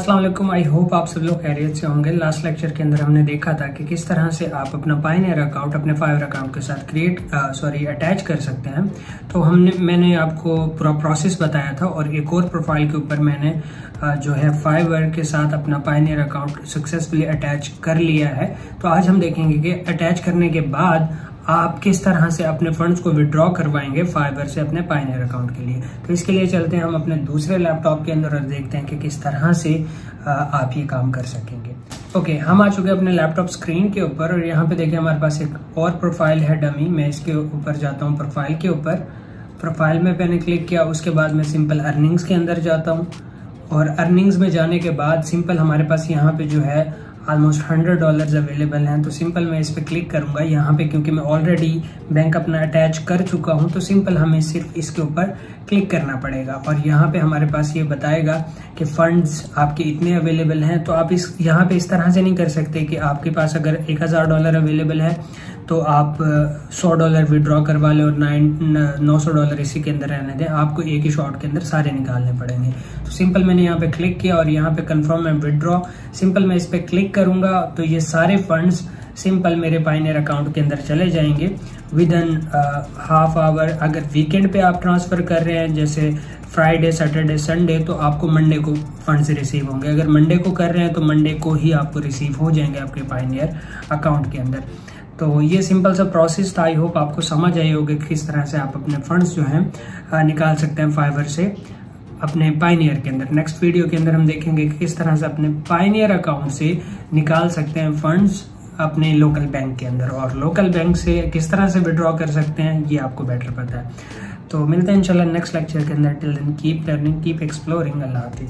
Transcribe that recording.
Aslam I hope आप सब लोग खैरियत से होंगे। लास्ट लेक्चर के अंदर हमने देखा था कि किस तरह से आप अपना पाइनियर अकाउंट अपने फाइवर अकाउंट के साथ क्रिएट सॉरी अटैच कर सकते हैं। तो हमने मैंने आपको पूरा प्रोसेस बताया था और एक और प्रोफ़ाइल के ऊपर मैंने uh, जो है फाइवर के साथ अपना पाइनियर अकाउंट सक्सेसफुली अटैच कर लिया है। तो आज हम देखेंगे कि अटैच करने के बाद आप किस तरह से अपने फंड्स को विड्रॉ करवाएँगे फाइबर से अपने पाइनियर अकाउंट के लिए? तो इसके लिए चलते हैं हम अपने दूसरे लैपटॉप के अंदर और देखते हैं कि किस तरह से आप ये काम कर सकेंगे। ओके हम आ चुके हैं अपने लैपटॉप स्क्रीन के ऊपर और यहाँ पे देखिए हमारे पास एक और प्रोफ़ाइल है डमी मैं इसके ऊपर जाता हूँ प्रोफ़ाइल के ऊपर। प्रोफ़ाइल में मैंने क्लिक किया, उसके बाद मैं सिंपल अर्निंग्स के अंदर जाता हूँ। और अर्निंग्स में जाने के बाद सिंपल हमारे पास यहाँ पे जो है ऑलमोस्ट हंड्रेड डॉलर्स अवेलेबल हैं तो सिंपल मैं इस पर क्लिक करूँगा यहाँ पे, क्योंकि मैं ऑलरेडी बैंक अपना अटैच कर चुका हूँ तो सिंपल हमें सिर्फ़ इसके ऊपर क्लिक करना पड़ेगा। और यहाँ पे हमारे पास ये बताएगा कि फंड्स आपके इतने अवेलेबल हैं तो आप इस, यहाँ पे इस तरह से नहीं कर सकते कि आपके पास अगर एक हज़ार डॉलर अवेलेबल है तो आप सौ डॉलर विड्रॉ करवा लें और नाइन नौ सौ डॉलर इसी के अंदर रहने दें। आपको एक ही शॉट के अंदर सारे निकालने पड़ेंगे। तो सिंपल मैंने यहाँ पे क्लिक किया और यहाँ पे कंफर्म है विड्रॉ सिंपल मैं इस पर क्लिक करूँगा तो ये सारे फंड्स सिंपल मेरे पाइनियर अकाउंट के अंदर चले जाएँगे। विद इन हाफ़ आवर अगर वीकेंड पे आप ट्रांसफ़र कर रहे हैं, जैसे फ्राइडे सैटरडे संडे तो आपको मंडे को फंड्स रिसीव होंगे। अगर मंडे को कर रहे हैं तो मंडे को ही आपको रिसीव हो जाएँगे आपके पाइनियर अकाउंट के अंदर। तो ये सिंपल सा प्रोसेस था। आई होप आपको समझ आई होगी किस तरह से आप अपने फंड्स जो हैं निकाल सकते हैं फाइवर से। अपने पाइनियर के अंदर। नेक्स्ट वीडियो के अंदर हम देखेंगे कि किस तरह से अपने पाइनियर अकाउंट से निकाल सकते हैं फंड्स अपने लोकल बैंक के अंदर। और लोकल बैंक से किस तरह से विड्रॉ कर सकते हैं, ये आपको बेटर पता है। तो मिलते हैं इंशाल्लाह नेक्स्ट लेक्चर के अंदर। Till then keep learning keep exploring अल्लाह हाफिज।